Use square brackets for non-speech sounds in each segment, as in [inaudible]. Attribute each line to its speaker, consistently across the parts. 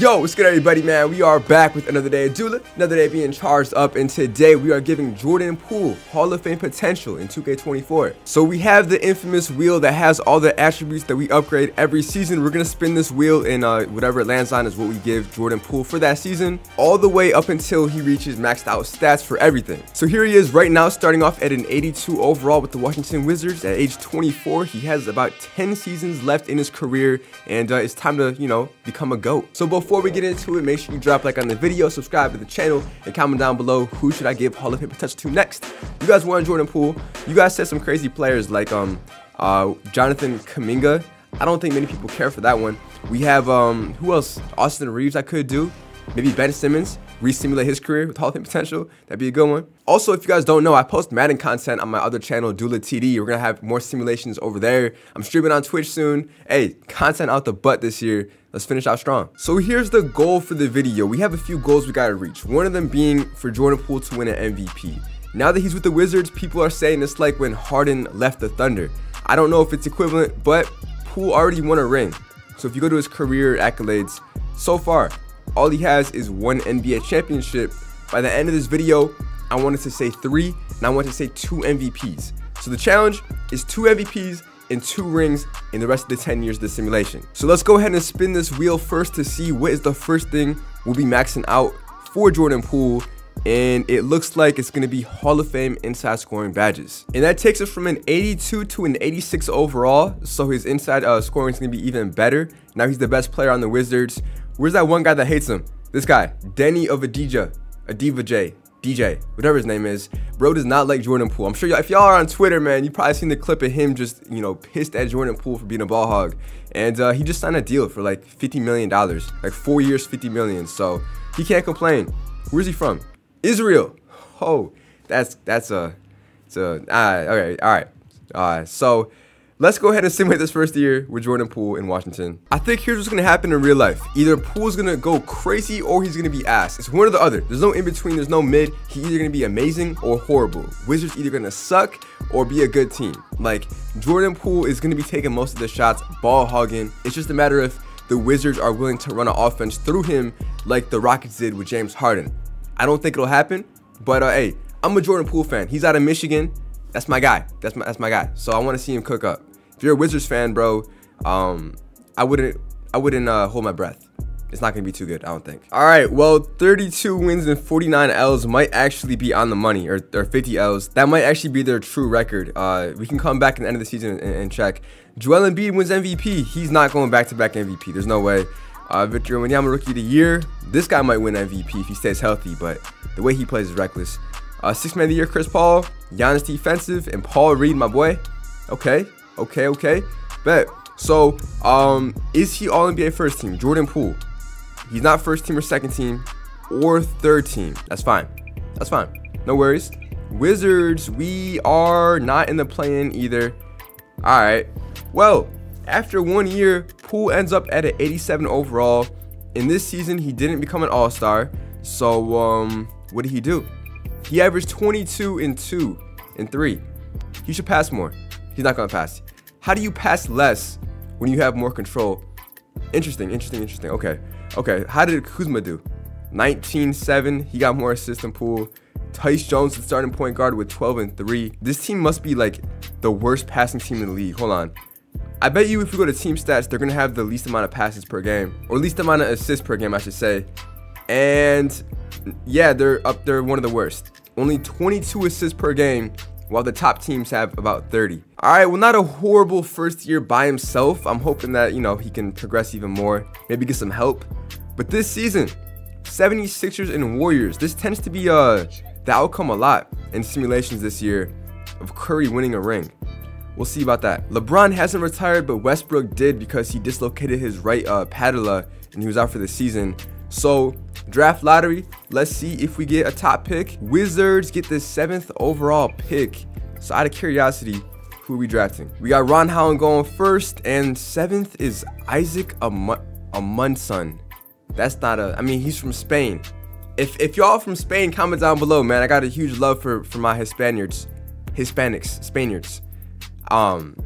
Speaker 1: Yo, what's good everybody, man? We are back with another day of Dullah, another day being charged up, and today we are giving Jordan Poole Hall of Fame potential in 2K24. So we have the infamous wheel that has all the attributes that we upgrade every season. We're gonna spin this wheel and uh, whatever it lands on is what we give Jordan Poole for that season, all the way up until he reaches maxed out stats for everything. So here he is right now, starting off at an 82 overall with the Washington Wizards at age 24. He has about 10 seasons left in his career, and uh, it's time to, you know, become a GOAT. So before before we get into it, make sure you drop like on the video, subscribe to the channel, and comment down below who should I give Hall of Fame potential to next. You guys want Jordan Poole. You guys said some crazy players like um uh Jonathan Kuminga. I don't think many people care for that one. We have um who else? Austin Reaves I could do. Maybe Ben Simmons, re-simulate his career with Hall of Fame potential. That'd be a good one. Also, if you guys don't know, I post Madden content on my other channel, Dullah TD. We're gonna have more simulations over there. I'm streaming on Twitch soon. Hey, content out the butt this year. Let's finish out strong. So here's the goal for the video. We have a few goals we gotta reach. One of them being for Jordan Poole to win an MVP. Now that he's with the Wizards, people are saying it's like when Harden left the Thunder. I don't know if it's equivalent, but Poole already won a ring. So if you go to his career accolades, so far, all he has is one NBA championship. By the end of this video, I wanted to say three, and I want to say two MVPs. So the challenge is two MVPs and two rings in the rest of the 10 years of the simulation. So let's go ahead and spin this wheel first to see what is the first thing we'll be maxing out for Jordan Poole and it looks like it's going to be Hall of Fame inside scoring badges. And that takes us from an 82 to an 86 overall, so his inside uh, scoring is going to be even better. Now he's the best player on the Wizards. Where's that one guy that hates him? This guy, Deni Avdija, Adiva J, DJ, whatever his name is. Bro does not like Jordan Poole. I'm sure y'all, if y'all are on Twitter, man, you probably seen the clip of him just, you know, pissed at Jordan Poole for being a ball hog. And uh, he just signed a deal for like $50 million, like four years, 50 million. So he can't complain. Where's he from? Israel. Oh, that's, that's a, it's a, ah, okay, all right. Uh, so Let's go ahead and simulate this first year with Jordan Poole in Washington. I think here's what's gonna happen in real life. Either Poole's gonna go crazy or he's gonna be ass. It's one or the other. There's no in between, there's no mid. He's either gonna be amazing or horrible. Wizards either gonna suck or be a good team. Like Jordan Poole is gonna be taking most of the shots, ball hogging. It's just a matter of the Wizards are willing to run an offense through him like the Rockets did with James Harden. I don't think it'll happen, but uh, hey, I'm a Jordan Poole fan. He's out of Michigan. That's my guy. That's my that's my guy. So I want to see him cook up if you're a Wizards fan, bro, um, I wouldn't I wouldn't uh, hold my breath. It's not gonna be too good, I don't think. All right, well, 32 wins and 49 L's might actually be on the money, or, or 50 L's. That might actually be their true record. Uh, we can come back at the end of the season and, and check. Joel Embiid wins MVP. He's not going back-to-back -back MVP. There's no way. Uh, Victor Wembanyama Rookie of the Year. This guy might win MVP if he stays healthy, but the way he plays is reckless. Uh, Six Man of the Year, Chris Paul. Giannis Defensive, and Paul Reed, my boy. Okay, Okay, okay. Bet. So, um, is he all NBA first team? Jordan Poole. He's not first team or second team or third team. That's fine. That's fine. No worries. Wizards, we are not in the play-in either. All right. Well, after one year, Poole ends up at an 87 overall. In this season, he didn't become an All-Star. So, um, what did he do? He averaged 22 and 2 and 3. He should pass more. He's not going to pass. How do you pass less when you have more control? Interesting, interesting, interesting. Okay, okay. How did Kuzma do? 19-7. He got more assist than Poole. Tyus Jones, the starting point guard, with 12 and 3. This team must be like the worst passing team in the league. Hold on. I bet you if we go to team stats, they're gonna have the least amount of passes per game, or least amount of assists per game, I should say. And yeah, they're up. They're one of the worst. Only 22 assists per game while the top teams have about 30. All right, well, not a horrible first year by himself. I'm hoping that, you know, he can progress even more, maybe get some help. But this season, 76ers and Warriors, this tends to be uh, the outcome a lot in simulations this year of Curry winning a ring. We'll see about that. LeBron hasn't retired, but Westbrook did because he dislocated his right uh, patella and he was out for the season. So draft lottery, let's see if we get a top pick. Wizards get the seventh overall pick. So out of curiosity, who are we drafting? We got Ron Holland going first, and seventh is Isaac Am Amunson. That's not a, I mean, he's from Spain. If, if y'all from Spain, comment down below, man. I got a huge love for, for my Hispaniards, Hispanics, Spaniards. Um,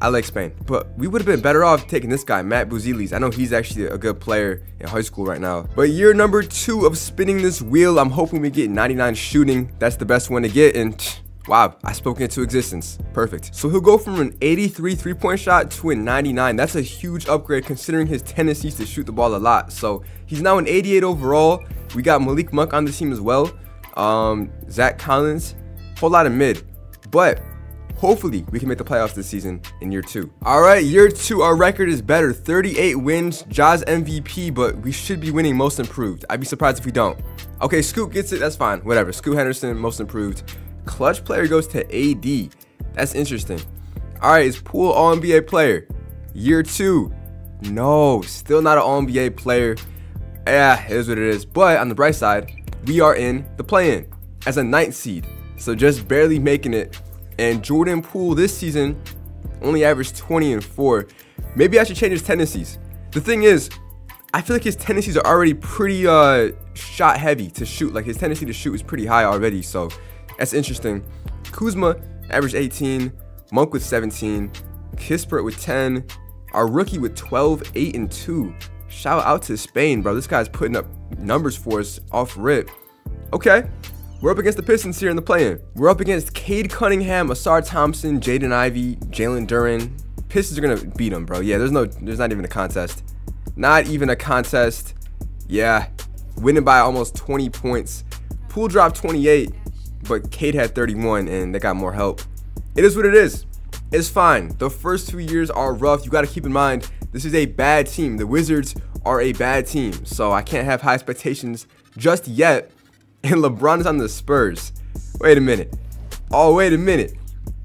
Speaker 1: I like Spain. But we would have been better off taking this guy, Matt Buzelis. I know he's actually a good player in high school right now. But year number two of spinning this wheel, I'm hoping we get 99 shooting. That's the best one to get. And [tsk] Wow, I spoke into existence. Perfect. So he'll go from an 83 three-point shot to a 99. That's a huge upgrade considering his tendencies to shoot the ball a lot. So he's now an 88 overall. We got Malik Monk on the team as well. Um, Zach Collins, whole lot of mid. But hopefully we can make the playoffs this season in year two. All right, year two, our record is better. 38 wins, Jaws MVP, but we should be winning most improved. I'd be surprised if we don't. Okay, Scoot gets it, that's fine, whatever. Scoot Henderson, most improved. Clutch player goes to AD. That's interesting. All right, it's Poole All NBA player. Year two. No, still not an All NBA player. Yeah, it is what it is. But on the bright side, we are in the play-in as a ninth seed. So just barely making it. And Jordan Poole this season only averaged 20 and 4. Maybe I should change his tendencies. The thing is, I feel like his tendencies are already pretty uh, shot heavy to shoot. Like his tendency to shoot is pretty high already. So that's interesting. Kuzma averaged 18, Monk with 17, Kispert with 10, our rookie with 12, 8, and 2. Shout out to Spain, bro. This guy's putting up numbers for us off rip. Okay, we're up against the Pistons here in the play-in. We're up against Cade Cunningham, Ausar Thompson, Jaden Ivey, Jalen Duren. Pistons are gonna beat them, bro. Yeah, there's no, there's not even a contest. Not even a contest. Yeah, winning by almost 20 points. Poole dropped 28 but Cade had 31 and they got more help. It is what it is. It's fine. The first two years are rough. You got to keep in mind, this is a bad team. The Wizards are a bad team, so I can't have high expectations just yet. And LeBron is on the Spurs. Wait a minute. Oh, wait a minute.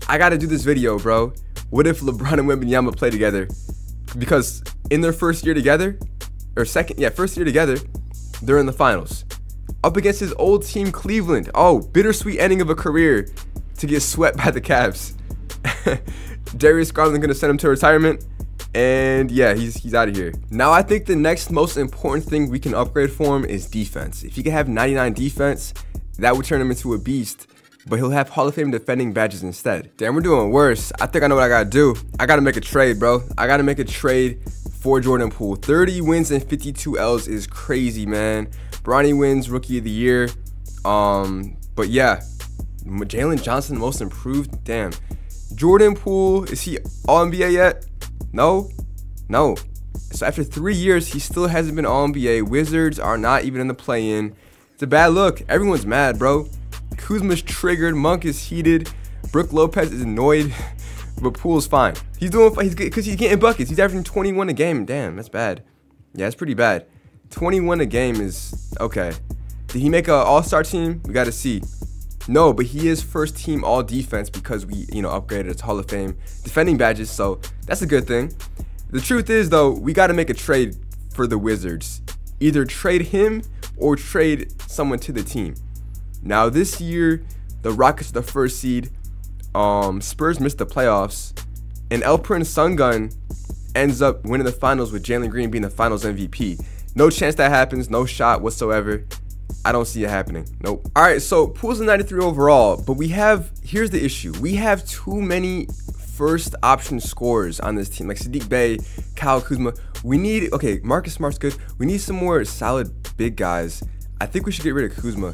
Speaker 1: I got to do this video, bro. What if LeBron and Wembanyama play together? Because in their first year together, or second, yeah, first year together, they're in the finals up against his old team Cleveland. Oh, bittersweet ending of a career to get swept by the Cavs. [laughs] Darius Garland gonna send him to retirement. And yeah, he's he's out of here. Now I think the next most important thing we can upgrade for him is defense. If he can have 99 defense, that would turn him into a beast. But he'll have Hall of Fame defending badges instead. Damn, we're doing worse. I think I know what I gotta do. I gotta make a trade, bro. I gotta make a trade for Jordan Poole. 30 wins and 52 L's is crazy, man. Bronny wins Rookie of the Year. Um, but yeah, Jalen Johnson most improved. Damn. Jordan Poole is he All NBA yet? No, no. So after three years, he still hasn't been All NBA. Wizards are not even in the play-in. It's a bad look. Everyone's mad, bro. Kuzma's triggered. Monk is heated. Brook Lopez is annoyed. [laughs] but Poole's fine. He's doing fine. He's good because he's getting buckets. He's averaging 21 a game. Damn, that's bad. Yeah, it's pretty bad. 21 a game is okay. Did he make an all-star team? We got to see. No, but he is first team all defense because we, you know, upgraded his Hall of Fame defending badges, so that's a good thing. The truth is though, we got to make a trade for the Wizards. Either trade him or trade someone to the team. Now this year, the Rockets are the first seed. Um, Spurs missed the playoffs, and Alperen Sengun ends up winning the finals with Jalen Green being the Finals MVP. No chance that happens. No shot whatsoever. I don't see it happening. Nope. All right, so Poole's a 93 overall, but we have, here's the issue. We have too many first option scores on this team, like Saddiq Bey, Kyle Kuzma. We need, okay, Marcus Smart's good. We need some more solid big guys. I think we should get rid of Kuzma.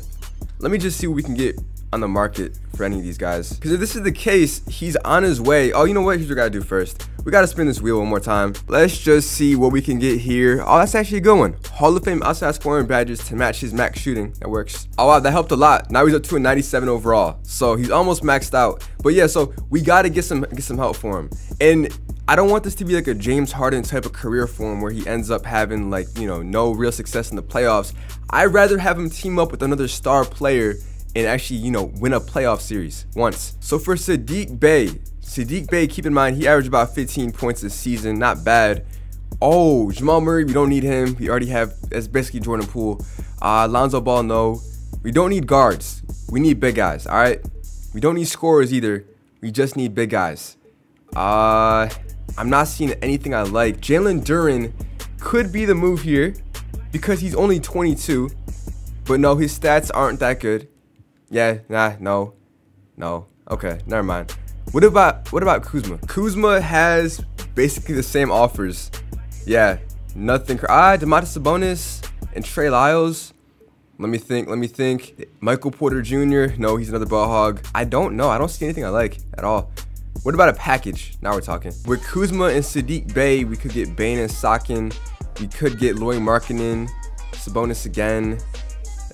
Speaker 1: Let me just see what we can get on the market for any of these guys. Because if this is the case, he's on his way. Oh, you know what? Here's what we gotta do first. We gotta spin this wheel one more time. Let's just see what we can get here. Oh, that's actually a good one. Hall of Fame outside scoring badges to match his max shooting. That works. Oh wow, that helped a lot. Now he's up to a 97 overall. So he's almost maxed out. But yeah, so we gotta get some get some help for him. And I don't want this to be like a James Harden type of career for him where he ends up having like, you know, no real success in the playoffs. I'd rather have him team up with another star player and actually, you know, win a playoff series once. So for Saddiq Bey, Saddiq Bey, keep in mind, he averaged about 15 points this season. Not bad. Oh, Jamal Murray, we don't need him. We already have, that's basically Jordan Poole. Uh, Lonzo Ball, no. We don't need guards. We need big guys, all right? We don't need scorers either. We just need big guys. Uh, I'm not seeing anything I like. Jalen Duren could be the move here because he's only 22. But no, his stats aren't that good. Yeah, nah, no, no. Okay, never mind. What about what about Kuzma? Kuzma has basically the same offers. Yeah, nothing. Ah, Domantas Sabonis and Trey Lyles. Let me think. Let me think. Michael Porter Jr. No, he's another ball hog. I don't know. I don't see anything I like at all. What about a package? Now we're talking. With Kuzma and Saddiq Bey, we could get Bane and Sochan. We could get Lauri Markkanen, Sabonis again.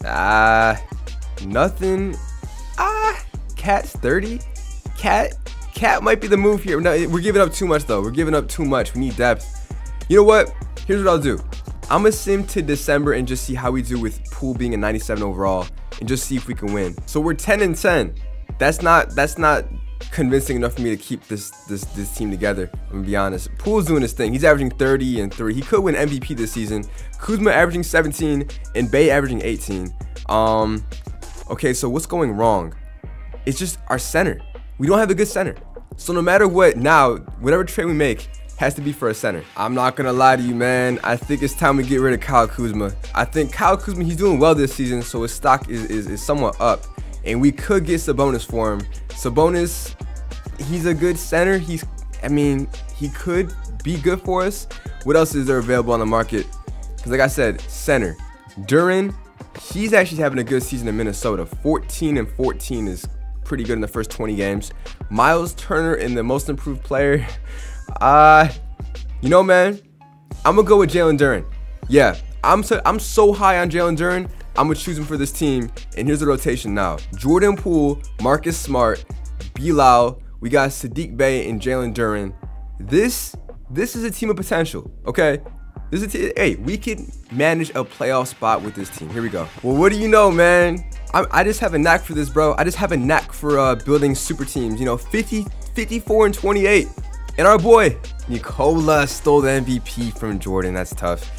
Speaker 1: Ah, nothing. Ah, Cat's 30. Cat, Cat might be the move here. No, we're giving up too much though. We're giving up too much. We need depth. You know what? Here's what I'll do. I'm gonna sim to December and just see how we do with Poole being a 97 overall and just see if we can win. So we're 10 and 10. That's not that's not convincing enough for me to keep this this this team together. I'm gonna be honest. Poole's doing his thing. He's averaging 30 and 3. He could win MVP this season. Kuzma averaging 17 and Bey averaging 18. Um okay, so what's going wrong? It's just our center. We don't have a good center. So no matter what now, whatever trade we make, has to be for a center. I'm not gonna lie to you, man. I think it's time we get rid of Kyle Kuzma. I think Kyle Kuzma, he's doing well this season, so his stock is, is, is somewhat up. And we could get Sabonis for him. Sabonis, he's a good center. He's, I mean, he could be good for us. What else is there available on the market? Because like I said, center. Duren, he's actually having a good season in Minnesota. 14 and 14 is pretty good in the first 20 games. Miles Turner in the most improved player. [laughs] Uh, you know, man, I'm gonna go with Jalen Duren. Yeah, I'm so I'm so high on Jalen Duren. I'm gonna choose him for this team. And here's the rotation now: Jordan Poole, Marcus Smart, Bilal. We got Saddiq Bey and Jalen Duren. This this is a team of potential. Okay. This is hey, we can manage a playoff spot with this team. Here we go. Well, what do you know, man? I, I just have a knack for this, bro. I just have a knack for uh, building super teams. You know, 50, 54 and 28. And our boy, Nikola stole the MVP from Jordan. That's tough.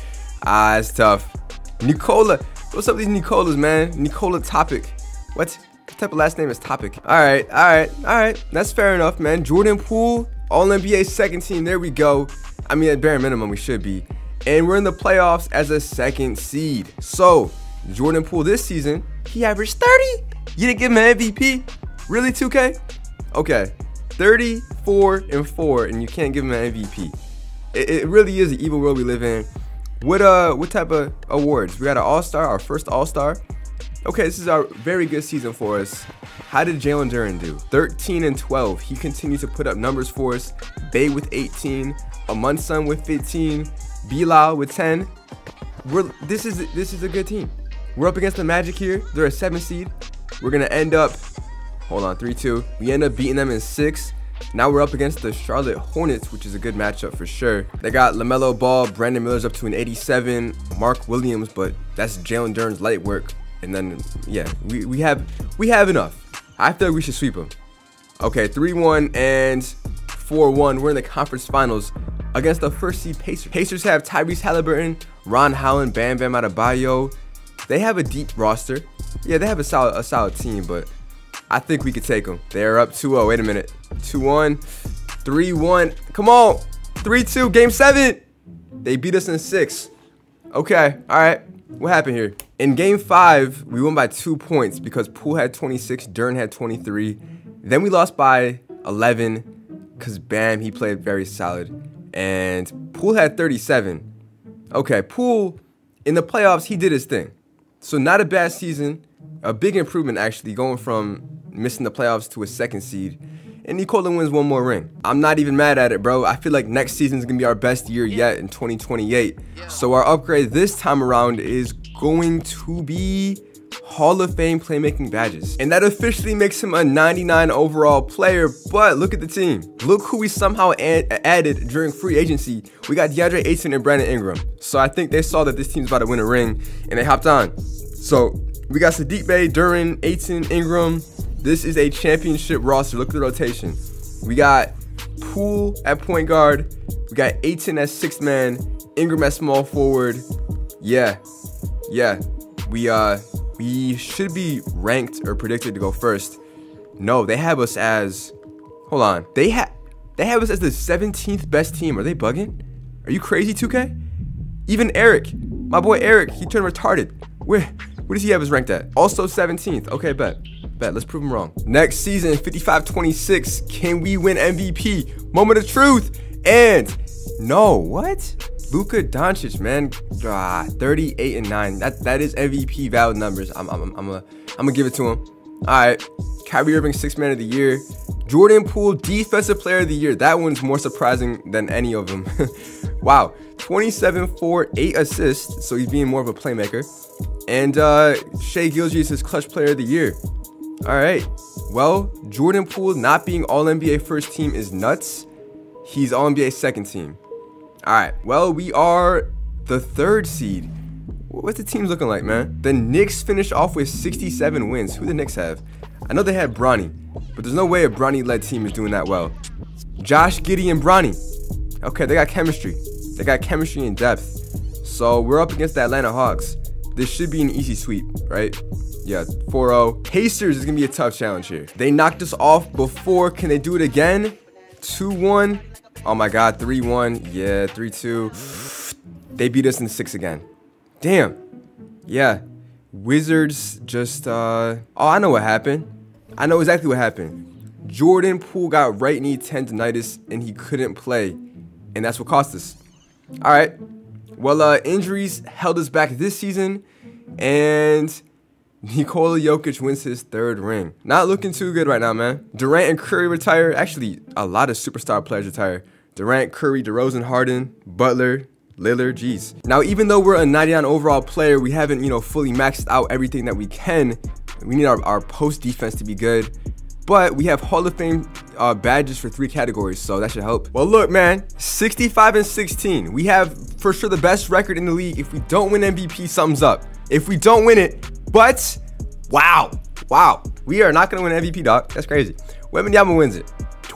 Speaker 1: Ah, it's tough. Nikola. What's up with these Nicolas, man? Nikola Topic. What? What type of last name is Topic? All right, all right, all right. That's fair enough, man. Jordan Poole, All NBA second team. There we go. I mean, at bare minimum, we should be. And we're in the playoffs as a second seed. So, Jordan Poole this season, he averaged 30. You didn't give him an MVP? Really, 2K? Okay. 34 and 4 and you can't give him an MVP. It, it really is the evil world we live in. What uh what type of awards? We got an all-star, our first all-star. Okay, this is our very good season for us. How did Jalen Duren do? 13 and 12. He continues to put up numbers for us. Bey with 18, Amundsen with 15, Bilal with 10. We're this is this is a good team. We're up against the Magic here. They're a seven seed. We're gonna end up Hold on, 3-2. We end up beating them in six. Now we're up against the Charlotte Hornets, which is a good matchup for sure. They got LaMelo Ball, Brandon Miller's up to an 87, Mark Williams, but that's Jalen Duren's light work. And then, yeah, we, we have we have enough. I feel like we should sweep them. Okay, 3-1 and 4-1. We're in the conference finals against the first seed Pacers. Pacers have Tyrese Halliburton, Ron Holland, Bam Bam Adebayo. They have a deep roster. Yeah, they have a solid a solid team, but I think we could take them. They're up 2-0. Wait a minute. 2-1. 3-1. Come on. 3-2. Game 7. They beat us in 6. Okay. All right. What happened here? In game 5, we won by 2 points because Poole had 26, Duren had 23. Then we lost by 11 because Bam, he played very solid. And Poole had 37. Okay, Poole, in the playoffs, he did his thing. So not a bad season. A big improvement, actually, going from missing the playoffs to a second seed. And Nikola wins one more ring. I'm not even mad at it, bro. I feel like next season is going to be our best year yet in 2028. So our upgrade this time around is going to be Hall of Fame playmaking badges. And that officially makes him a 99 overall player, but look at the team. Look who we somehow added during free agency. We got DeAndre Ayton and Brandon Ingram. So I think they saw that this team's about to win a ring, and they hopped on. So we got Saddiq Bey, Duren, Ayton, Ingram, this is a championship roster. Look at the rotation. We got Poole at point guard. We got Ayton as sixth man. Ingram at small forward. Yeah, yeah. We uh we should be ranked or predicted to go first. No, they have us as. Hold on. They have they have us as the 17th best team. Are they bugging? Are you crazy, 2K? Even Eric, my boy Eric, he turned retarded. Where where does he have us ranked at? Also 17th. Okay, bet. Bet, let's prove him wrong. Next season, 55-26, can we win MVP? Moment of truth. And no, what? Luka Doncic, man, ah, 38 and 9. That that is MVP valid numbers. I'm I'm I'm gonna I'm gonna give it to him. All right, Kyrie Irving, six man of the year. Jordan Poole, defensive player of the year. That one's more surprising than any of them. [laughs] wow, 27 4 8 assists. So he's being more of a playmaker. And uh, Shai Gilgeous is clutch player of the year. All right. Well, Jordan Poole not being All NBA first team is nuts. He's All NBA second team. All right. Well, we are the third seed. What's the teams looking like, man? The Knicks finished off with 67 wins. Who the Knicks have? I know they had Bronny, but there's no way a Bronny-led team is doing that well. Josh Giddey and Bronny. Okay, they got chemistry. They got chemistry and depth. So we're up against the Atlanta Hawks. This should be an easy sweep, right? Yeah, 4-0. Pacers is going to be a tough challenge here. They knocked us off before. Can they do it again? 2-1. Oh my god, 3-1. Yeah, 3-2. They beat us in 6 again. Damn. Yeah. Wizards just, uh... Oh, I know what happened. I know exactly what happened. Jordan Poole got right knee tendonitis and he couldn't play. And that's what cost us. All right. Well, uh, injuries held us back this season. And Nikola Jokic wins his third ring. Not looking too good right now, man. Durant and Curry retire. Actually, a lot of superstar players retire. Durant, Curry, DeRozan, Harden, Butler, Lillard, jeez. Now, even though we're a 99 overall player, we haven't, you know, fully maxed out everything that we can. We need our, our post defense to be good. But we have Hall of Fame uh, badges for three categories, so that should help. Well, look, man, 65 and 16. We have for sure the best record in the league. If we don't win MVP, sums up. If we don't win it, but wow, wow, we are not gonna win MVP, doc. That's crazy. Wembanyama wins it.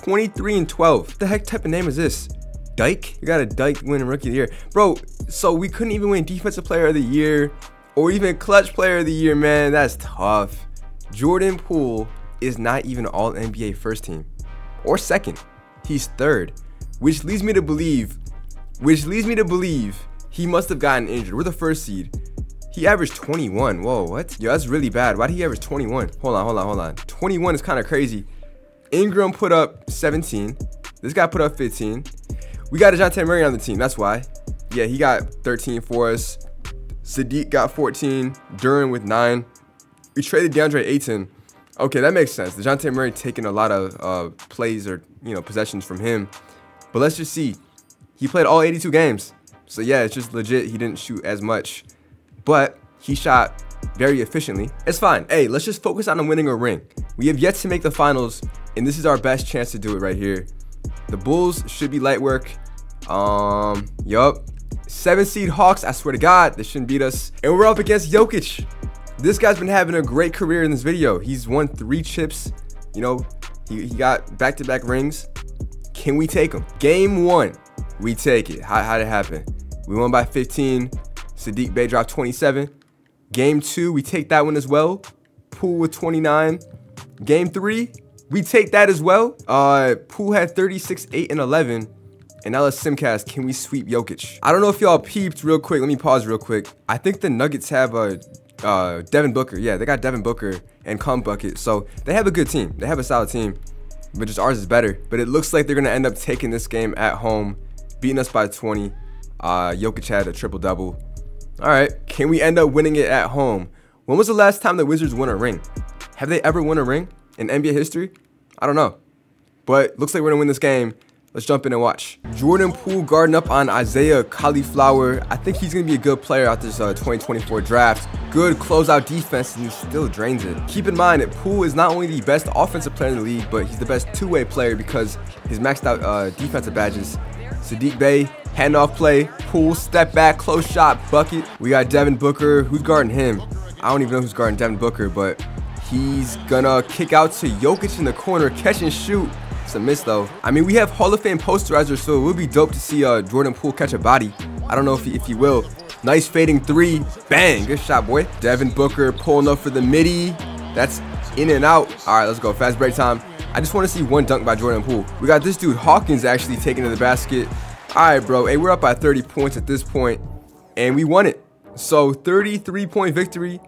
Speaker 1: 23 and 12. What the heck type of name is this? Dyke? You got a Dyke winning rookie of the year. Bro, so we couldn't even win defensive player of the year or even clutch player of the year, man. That's tough. Jordan Poole is not even all NBA first team or second. He's third, which leads me to believe, which leads me to believe he must have gotten injured. We're the first seed. He averaged 21. Whoa, what? Yo, that's really bad. Why did he average 21? Hold on, hold on, hold on. 21 is kind of crazy. Ingram put up 17. This guy put up 15. We got a Dejounte Murray on the team. That's why. Yeah, he got 13 for us. Saddiq got 14. Duren with 9. We traded DeAndre Ayton. Okay, that makes sense. Dejounte Murray taking a lot of uh, plays or, you know, possessions from him. But let's just see. He played all 82 games. So, yeah, it's just legit. He didn't shoot as much. But he shot very efficiently. It's fine. Hey, let's just focus on winning a ring. We have yet to make the finals, and this is our best chance to do it right here. The Bulls should be light work. Um, yup. Seven seed Hawks, I swear to God, they shouldn't beat us. And we're up against Jokic. This guy's been having a great career in this video. He's won three chips. You know, he, he got back-to-back -back rings. Can we take him? Game one, we take it. How, how'd it happen? We won by 15. Saddiq Bey dropped 27. Game two, we take that one as well. Poole with 29. Game three, we take that as well. Uh, Poole had 36, 8, and 11. And now let's simcast, can we sweep Jokic? I don't know if y'all peeped real quick. Let me pause real quick. I think the Nuggets have a uh, Devin Booker. Yeah, they got Devin Booker and Cum Bucket. So they have a good team. They have a solid team. But just ours is better. But it looks like they're going to end up taking this game at home, beating us by 20. Uh, Jokic had a triple-double. All right, can we end up winning it at home? When was the last time the Wizards won a ring? Have they ever won a ring? In NBA history? I don't know. But looks like we're gonna win this game. Let's jump in and watch. Jordan Poole guarding up on Isaiah Cauliflower. I think he's going to be a good player out this uh, 2024 draft. Good closeout defense, and he still drains it. Keep in mind that Poole is not only the best offensive player in the league, but he's the best two-way player because his maxed out uh, defensive badges. Saddiq Bey, handoff play, Poole, step back, close shot, bucket. We got Devin Booker. Who's guarding him? I don't even know who's guarding Devin Booker, but He's gonna kick out to Jokic in the corner, catch and shoot. It's a miss though. I mean, we have Hall of Fame posterizers, so it would be dope to see uh, Jordan Poole catch a body. I don't know if he, if he will. Nice fading three. Bang. Good shot, boy. Devin Booker pulling up for the midi. That's in and out. All right, let's go. Fast break time. I just want to see one dunk by Jordan Poole. We got this dude Hawkins actually taking to the basket. All right, bro. Hey, we're up by 30 points at this point, and we won it. So 33 point victory.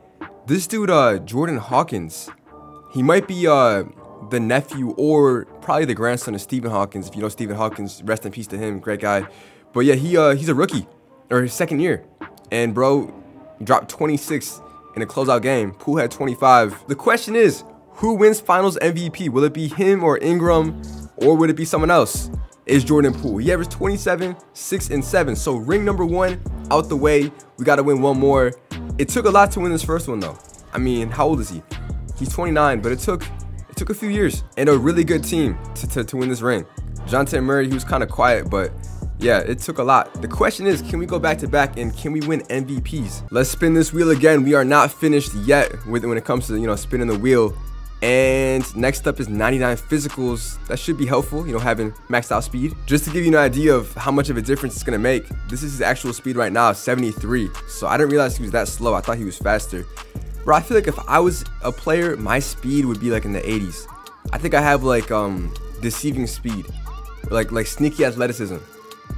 Speaker 1: This dude, uh, Jordan Hawkins, He might be uh the nephew or probably the grandson of Stephen Hawkins. If you know Stephen Hawkins, rest in peace to him, great guy. But yeah, he uh he's a rookie or his second year, and bro dropped 26 in a closeout game. Poole had 25. The question is, who wins Finals MVP? Will it be him or Ingram, or would it be someone else? Is Jordan Poole. He averaged 27, 6, and 7. So ring number one out the way. We got to win one more. It took a lot to win this first one though. I mean, how old is he? He's 29, but it took it took a few years and a really good team to, to, to win this ring. Jonte Murray, he was kind of quiet, but yeah, it took a lot. The question is, can we go back to back and can we win MVPs? Let's spin this wheel again. We are not finished yet with when it comes to, you know, spinning the wheel. And next up is 99 physicals. That should be helpful, you know, having maxed out speed. Just to give you an idea of how much of a difference it's gonna make, this is his actual speed right now, 73. So I didn't realize he was that slow. I thought he was faster. Bro, I feel like if I was a player, my speed would be like in the 80s. I think I have like um deceiving speed, like like sneaky athleticism.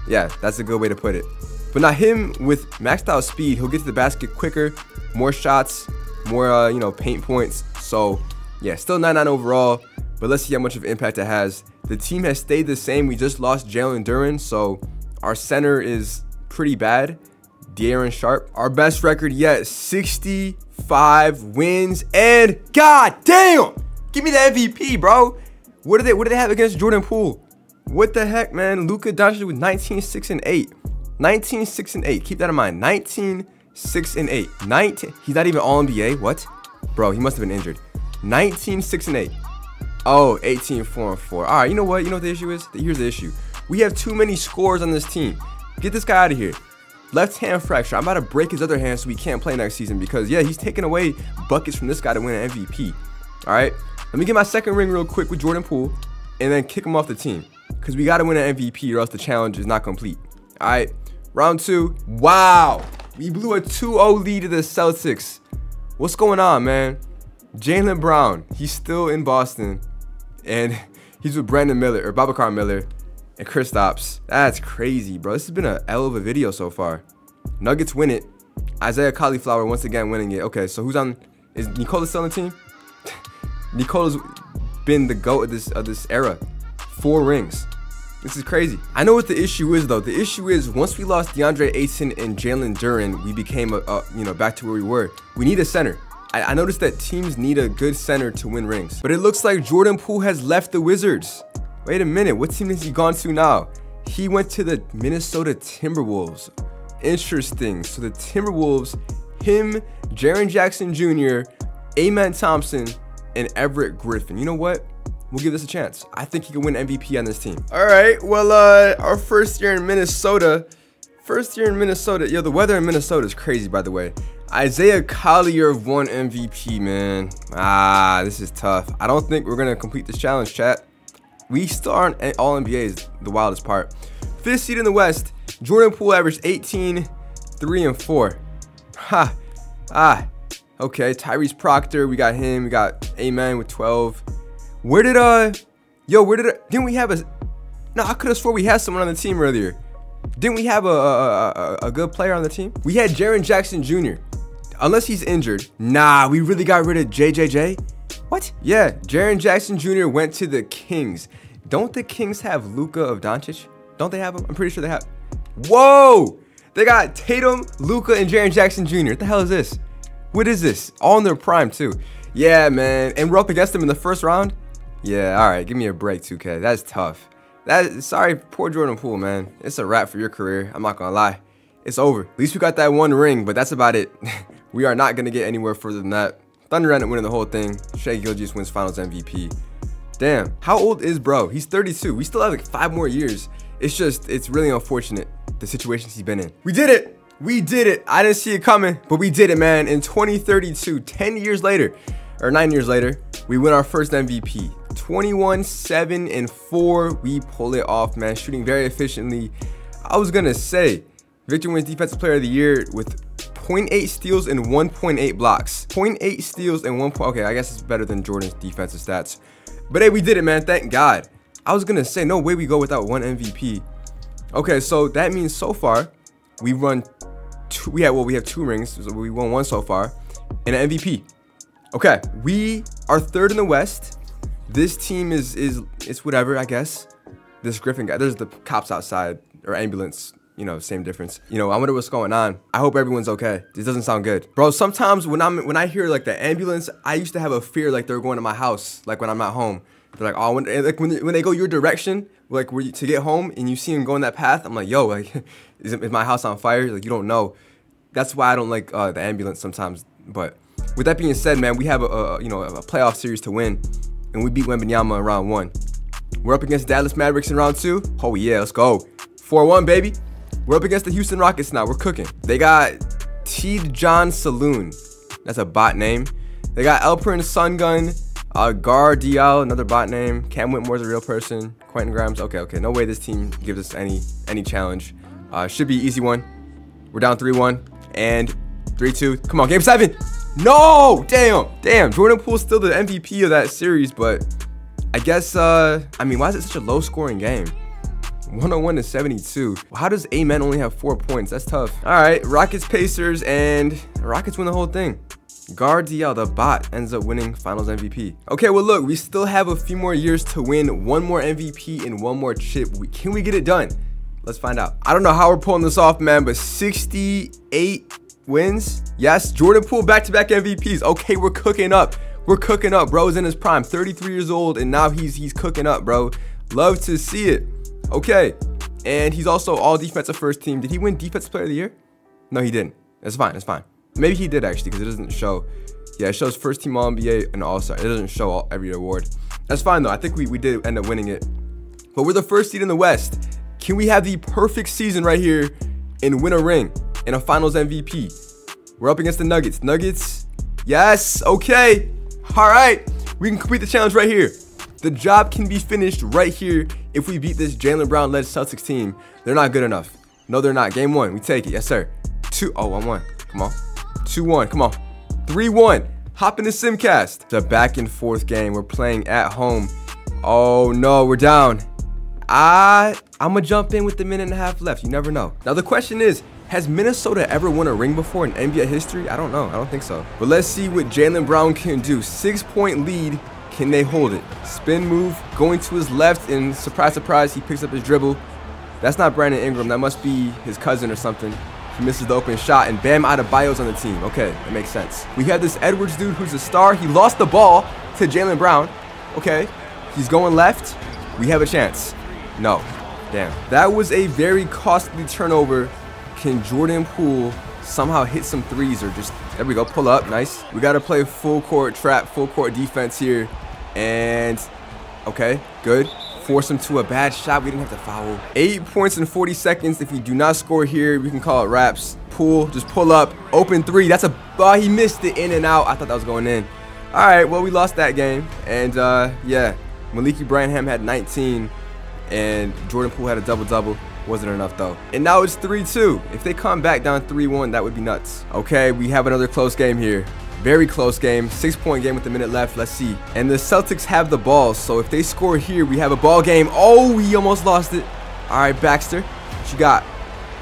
Speaker 1: Yeah, that's a good way to put it. But now him with maxed out speed, he'll get to the basket quicker, more shots, more uh, you know paint points. So yeah, still 99 overall. But let's see how much of impact it has. The team has stayed the same. We just lost Jalen Duren, so our center is pretty bad. Day'Ron Sharpe, our best record yet, 65 wins, and god damn, give me the MVP, bro. What did they what did they have against Jordan Poole? What the heck, man? Luka Doncic with 19, 6, and 8. 19, 6, and 8. Keep that in mind. 19, 6, and 8. 19. He's not even all NBA. What? Bro, he must have been injured. 19, 6, and 8. Oh, 18, 4, and 4. All right, you know what? You know what the issue is? Here's the issue. We have too many scores on this team. Get this guy out of here. Left hand fracture. I'm about to break his other hand so he can't play next season because, yeah, he's taking away buckets from this guy to win an MVP. All right, let me get my second ring real quick with Jordan Poole and then kick him off the team because we got to win an MVP or else the challenge is not complete. All right, round two. Wow, we blew a 2-0 lead to the Celtics. What's going on, man? Jaylen Brown, he's still in Boston, and he's with Brandon Miller or Babacar Miller and Kristaps. That's crazy, bro. This has been a hell of a video so far. Nuggets win it. Isaiah Cauliflower once again winning it. Okay, so who's on? Is Nikola still on the team? [laughs] Nikola's been the goat of this of this era. Four rings. This is crazy. I know what the issue is though. The issue is once we lost DeAndre Ayton and Jalen Duren, we became a, a, you know back to where we were. We need a center. I, I noticed that teams need a good center to win rings. But it looks like Jordan Poole has left the Wizards. Wait a minute, what team has he gone to now? He went to the Minnesota Timberwolves. Interesting. So the Timberwolves, him, Jaren Jackson Jr., Amen Thompson, and Everett Griffin. You know what? We'll give this a chance. I think he can win MVP on this team. All right, well, uh, our first year in Minnesota. First year in Minnesota. Yo, the weather in Minnesota is crazy, by the way. Isaiah Collier won MVP, man. Ah, this is tough. I don't think we're going to complete this challenge, chat. We still aren't all NBAs, the wildest part. Fifth seed in the West, Jordan Poole averaged 18, 3, and 4. Ha. Ah. Okay, Tyrese Proctor, we got him. We got Amen with 12. Where did, uh, yo, where did, I, didn't we have a, no, I could have swore we had someone on the team earlier. Didn't we have a, a, a, a good player on the team? We had Jaren Jackson Jr. Unless he's injured. Nah, we really got rid of JJJ? What? Yeah, Jaren Jackson Jr. went to the Kings. Don't the Kings have Luka of Doncic? Don't they have him? I'm pretty sure they have. Whoa! They got Tatum, Luka, and Jaren Jackson Jr. What the hell is this? What is this? All in their prime, too. Yeah, man. And we're up against them in the first round? Yeah, all right. Give me a break, 2K. That's tough. That Sorry, poor Jordan Poole, man. It's a wrap for your career. I'm not to lie. It's over. At least we got that one ring, but that's about it. [laughs] We are not going to get anywhere further than that. Thunder ended winning the whole thing. Shai Gilgeous wins finals MVP. Damn, how old is bro? He's 32. We still have like five more years. It's just, it's really unfortunate the situations he's been in. We did it. We did it. I didn't see it coming, but we did it, man. In 2032, 10 years later, or nine years later, we win our first MVP. 21, 7, and 4. We pull it off, man. Shooting very efficiently. I was going to say, Victor wins Defensive Player of the Year with 0.8 steals and 1.8 blocks. 0.8 steals and 1. Okay, I guess it's better than Jordan's defensive stats. But hey, we did it, man. Thank God. I was gonna say, no way we go without one MVP. Okay, so that means so far we run two. We have well, we have two rings. So we won one so far, and an MVP. Okay, we are third in the West. This team is is it's whatever, I guess. This Griffin guy, there's the cops outside or ambulance. You know, same difference. You know, I wonder what's going on. I hope everyone's okay. This doesn't sound good, bro. Sometimes when I'm when I hear like the ambulance, I used to have a fear like they're going to my house, like when I'm not home. They're like, oh, when, like when, when they go your direction, like where you, to get home, and you see them going that path, I'm like, yo, like, [laughs] is, is my house on fire? Like you don't know. That's why I don't like uh, the ambulance sometimes. But with that being said, man, we have a, a you know a playoff series to win, and we beat Wembanyama in round one. We're up against Dallas Mavericks in round two. Oh yeah, let's go. 4-1, baby. We're up against the Houston Rockets now. We're cooking. They got T. John Saloon. That's a bot name. They got Alperen Sengun, uh, Gardial, another bot name. Cam Whitmore's a real person. Quentin Grimes. Okay, okay. No way this team gives us any any challenge. Uh, should be easy one. We're down 3-1 and 3-2. Come on, game seven. No, damn, damn. Jordan Poole's still the MVP of that series, but I guess, uh, I mean, why is it such a low scoring game? 101 to 72. How does Amen only have four points? That's tough. All right, Rockets, Pacers, and Rockets win the whole thing. Gardial, the bot, ends up winning Finals MVP. Okay, well look, we still have a few more years to win one more MVP and one more chip. Can we get it done? Let's find out. I don't know how we're pulling this off, man, but 68 wins. Yes, Jordan Poole back-to-back MVPs. Okay, we're cooking up. We're cooking up. Bro's in his prime, 33 years old, and now he's he's cooking up, bro. Love to see it. Okay, and he's also all defensive first team. Did he win defensive player of the year? No, he didn't. That's fine. That's fine. Maybe he did actually, because it doesn't show. Yeah, it shows first team All NBA and All Star. It doesn't show all, every award. That's fine though. I think we we did end up winning it. But we're the first seed in the West. Can we have the perfect season right here and win a ring and a Finals MVP? We're up against the Nuggets. Nuggets, yes, okay. All right, we can complete the challenge right here. The job can be finished right here if we beat this Jaylen Brown-led Celtics team. They're not good enough. No, they're not. Game one, we take it. Yes, sir. Two, oh, one, one. Come on. Two, one. Come on. Three, one. Hop in the Simcast. It's a back and forth game. We're playing at home. Oh, no, we're down. I, I'm to jump in with the minute and a half left. You never know. Now, the question is, has Minnesota ever won a ring before in NBA history? I don't know. I don't think so. But let's see what Jaylen Brown can do. Six point lead. Can they hold it? Spin move, going to his left, and surprise, surprise, he picks up his dribble. That's not Brandon Ingram. That must be his cousin or something. He misses the open shot, and Bam Adebayo's on the team. Okay, that makes sense. We have this Edwards dude who's a star. He lost the ball to Jaylen Brown. Okay, he's going left. We have a chance. No. Damn. That was a very costly turnover can Jordan Poole somehow hit some threes or just, there we go, pull up, nice. We got to play full court trap, full court defense here. And, okay, good. Force him to a bad shot. We didn't have to foul. Eight points in 40 seconds. If we do not score here, we can call it wraps. Poole, just pull up. Open three. That's a, oh, he missed it in and out. I thought that was going in. All right, well, we lost that game. And, uh, yeah, Malaki Branham had 19 and Jordan Poole had a double-double. Wasn't enough though. And now it's 3-2. If they come back down 3-1, that would be nuts. Okay, we have another close game here. Very close game. Six point game with a minute left. Let's see. And the Celtics have the ball. So if they score here, we have a ball game. Oh, we almost lost it. All right, Baxter. What you got?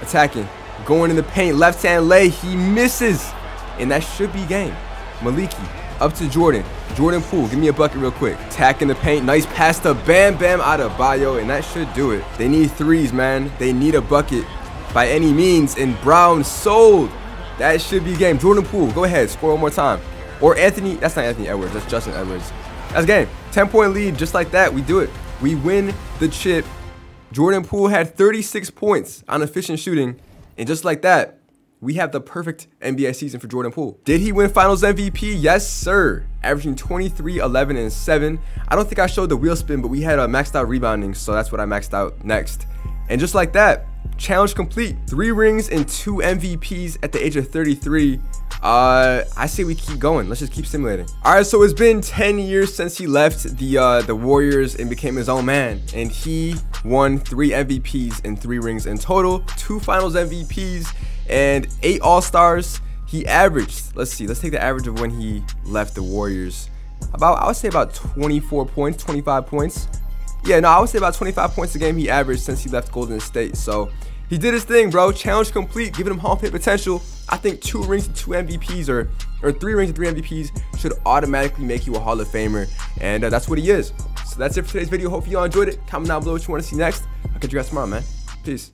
Speaker 1: Attacking. Going in the paint. Left hand lay. He misses. And that should be game. Malaki up to Jordan. Jordan Poole, give me a bucket real quick. Tack in the paint. Nice pass to Bam Bam Adebayo, and that should do it. They need threes, man. They need a bucket by any means, and Brown sold. That should be game. Jordan Poole, go ahead, score one more time. Or Anthony, that's not Anthony Edwards, that's Justin Edwards. That's game. 10 point lead, just like that, we do it. We win the chip. Jordan Poole had 36 points on efficient shooting, and just like that, we have the perfect NBA season for Jordan Poole. Did he win finals MVP? Yes, sir. Averaging 23, 11, and 7. I don't think I showed the wheel spin, but we had a maxed out rebounding, so that's what I maxed out next. And just like that, challenge complete. Three rings and two MVPs at the age of 33. Uh, I say we keep going. Let's just keep simulating. All right, so it's been 10 years since he left the uh, the Warriors and became his own man, and he won three MVPs and three rings in total, two Finals MVPs, and eight All-Stars. He averaged, let's see, let's take the average of when he left the Warriors. About, I would say about 24 points, 25 points. Yeah, no, I would say about 25 points a game he averaged since he left Golden State. So he did his thing, bro. Challenge complete, giving him Hall of Fame potential. I think two rings and two MVPs or or three rings and three MVPs should automatically make you a Hall of Famer, and uh, that's what he is. So that's it for today's video. Hope you all enjoyed it. Comment down below what you want to see next. I'll catch you guys tomorrow, man. Peace.